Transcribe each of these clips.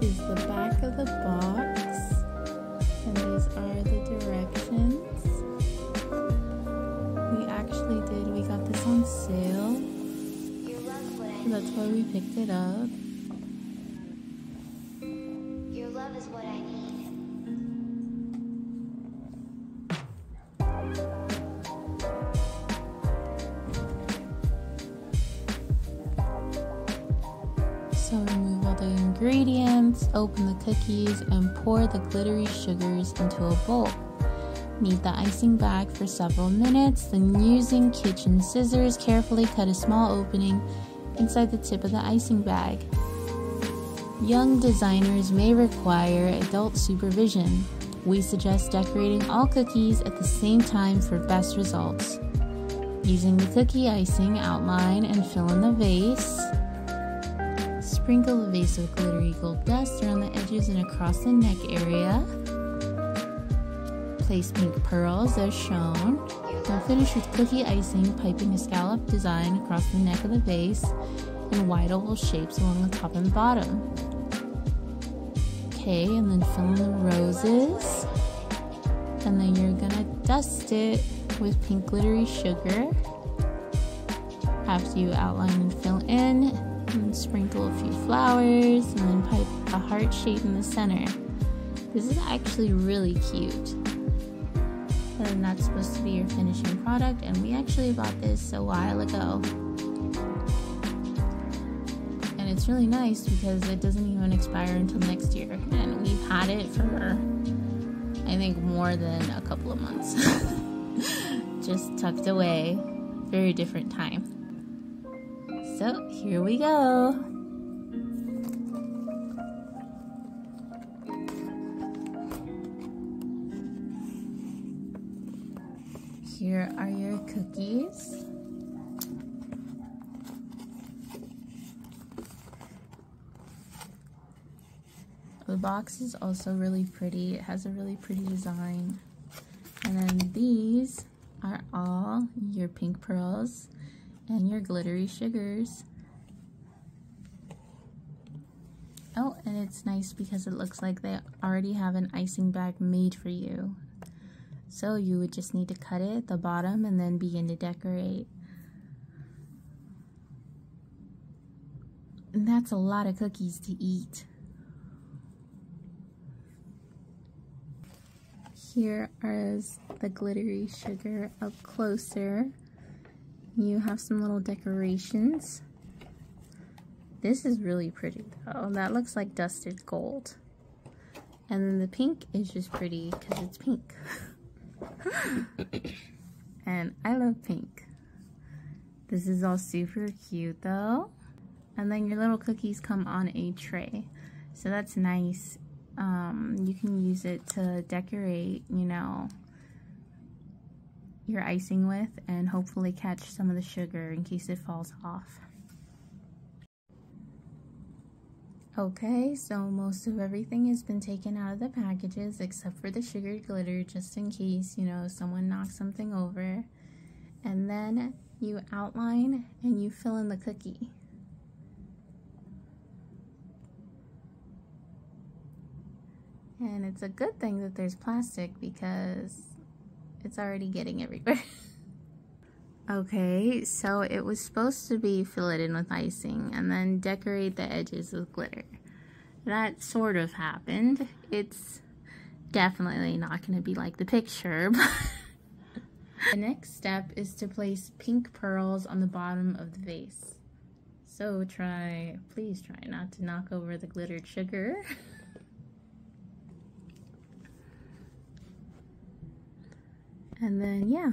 is the back of the box, and these are the directions. We actually did, we got this on sale, so that's why we picked it up. Your love is what I need. So remove all the ingredients, open the cookies, and pour the glittery sugars into a bowl. Knead the icing bag for several minutes, then using kitchen scissors, carefully cut a small opening inside the tip of the icing bag. Young designers may require adult supervision. We suggest decorating all cookies at the same time for best results. Using the cookie icing, outline and fill in the vase. Sprinkle the vase with glittery gold dust around the edges and across the neck area. Place pink pearls as shown. Then finish with cookie icing, piping a scallop design across the neck of the vase and wide oval shapes along the top and bottom. Okay, and then fill in the roses. And then you're gonna dust it with pink glittery sugar. After you outline and fill in, and sprinkle a few flowers, and then pipe a heart shape in the center. This is actually really cute. And that's supposed to be your finishing product, and we actually bought this a while ago. And it's really nice because it doesn't even expire until next year, and we've had it for I think more than a couple of months. Just tucked away. Very different time. Here we go. Here are your cookies. The box is also really pretty. It has a really pretty design. And then these are all your pink pearls and your glittery sugars. Oh, and it's nice because it looks like they already have an icing bag made for you. So you would just need to cut it at the bottom and then begin to decorate. And that's a lot of cookies to eat. Here is the glittery sugar up closer. You have some little decorations. This is really pretty though. That looks like dusted gold. And then the pink is just pretty because it's pink. and I love pink. This is all super cute though. And then your little cookies come on a tray. So that's nice. Um, you can use it to decorate, you know, your icing with and hopefully catch some of the sugar in case it falls off. Okay, so most of everything has been taken out of the packages except for the sugared glitter just in case, you know, someone knocks something over. And then you outline and you fill in the cookie. And it's a good thing that there's plastic because it's already getting everywhere. okay, so it was supposed to be fill it in with icing and then decorate the edges with glitter. That sort of happened. It's definitely not going to be like the picture. the next step is to place pink pearls on the bottom of the vase. So try, please try not to knock over the glittered sugar. And then, yeah.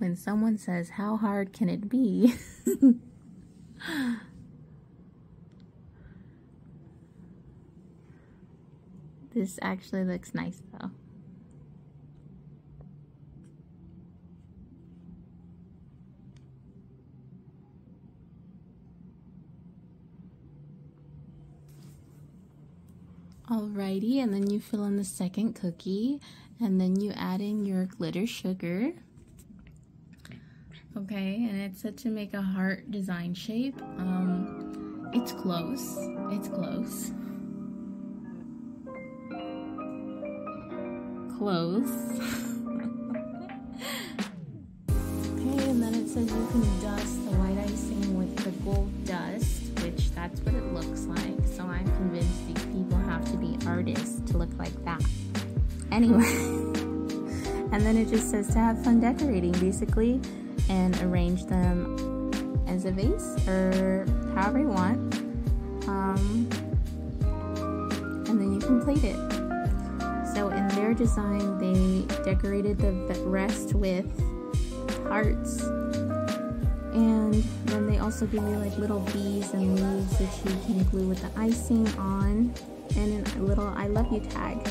When someone says, How hard can it be? this actually looks nice though. Alrighty, and then you fill in the second cookie, and then you add in your glitter sugar. Okay, and it's set to make a heart design shape. Um, it's close. It's close. Close. okay, and then it says you can dust the white icing with the gold dust, which that's what it looks like. So I'm convinced these people have to be artists to look like that. Anyway, and then it just says to have fun decorating, basically and arrange them as a vase or however you want. Um, and then you can plate it. So in their design, they decorated the rest with hearts. And then they also give you like little bees and leaves that you can glue with the icing on and a little I love you tag.